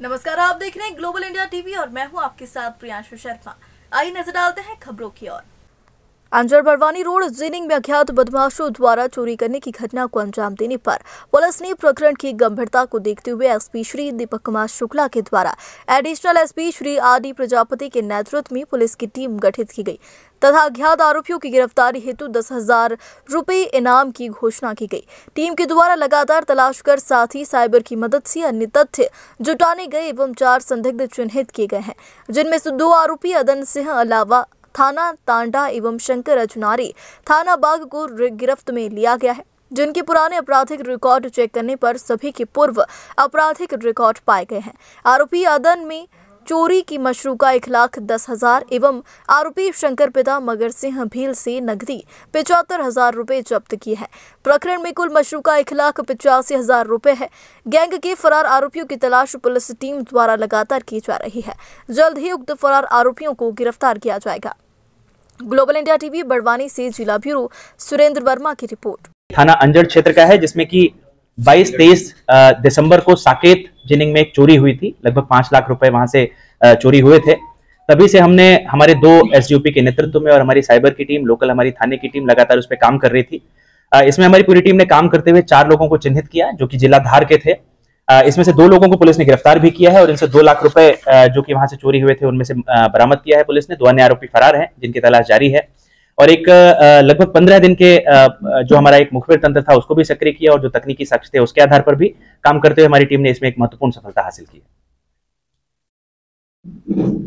नमस्कार, आप देख रहे हैं ग्लोबल इंडिया टीवी और मैं हूँ आपके साथ प्रियांशु शर्मा। आइए नज़र डालते हैं खबरों की ओर। अंजर बरवानी रोड जिनिंग में अज्ञात बदमाशों द्वारा चोरी करने की घटना को अंजाम देने पर पुलिस ने प्रकरण की गंभीरता को देखते हुए एसपी श्री दीपक कुमार शुक्ला के द्वारा additional SP Shri R D Prajapati के नेतृत्व में पुलिस की टीम गठित की गई, तथा अज्ञात आरोपियों की गिरफ्तारी हेतु दस हज़ार रूपए इनाम की घोषणा की गई। टीम के द्वारा लगातार तलाश कर साथ ही साइबर की मदद से अन्य तथ्य जुटाने गए एवं चार संदिग्ध चिन्हित किए गए हैं, जिनमें से दो आरोपी अदन सिंह अलावा थाना तांडा एवं शंकर अजनारी थाना बाग को गिरफ्त में लिया गया है, जिनके पुराने आपराधिक रिकॉर्ड चेक करने पर सभी के पूर्व आपराधिक रिकॉर्ड पाए गए हैं। आरोपी अदन में चोरी की मशरूका एक लाख दस हज़ार एवं आरोपी शंकर पिता मगर सिंह भील से नकदी पिचहत्तर हज़ार रूपए जब्त किए हैं। प्रकरण में कुल मशरूका एक लाख पिचासी हज़ार रूपए है। गैंग के फरार आरोपियों की तलाश पुलिस टीम द्वारा लगातार की जा रही है। जल्द ही उक्त फरार आरोपियों को गिरफ़्तार किया जाएगा। ग्लोबल इंडिया टीवी बड़वानी से जिला ब्यूरो सुरेंद्र वर्मा की रिपोर्ट। थाना अंजड़ क्षेत्र का है, जिसमें कि 22-23 दिसंबर को साकेत जिनिंग में एक चोरी हुई थी, लगभग पाँच लाख रुपए वहाँ से चोरी हुए थे। तभी से हमने, हमारे दो एस के नेतृत्व में और हमारी साइबर की टीम, लोकल हमारी थाने की टीम लगातार उस पर काम कर रही थी। इसमें हमारी पूरी टीम ने काम करते हुए चार लोगों को चिन्हित किया, जो कि जिला धार के थे। इसमें से दो लोगों को पुलिस ने गिरफ़्तार भी किया है और इनसे दो लाख रुपए जो कि वहाँ से चोरी हुए थे, उनमें से बरामद किया है पुलिस ने। दो अन्य आरोपी फरार हैं, जिनकी तलाश जारी है। और एक लगभग पंद्रह दिन के जो हमारा एक मुखबिर तंत्र था, उसको भी सक्रिय किया और जो तकनीकी साक्ष्य थे, उसके आधार पर भी काम करते हुए हमारी टीम ने इसमें एक महत्वपूर्ण सफलता हासिल की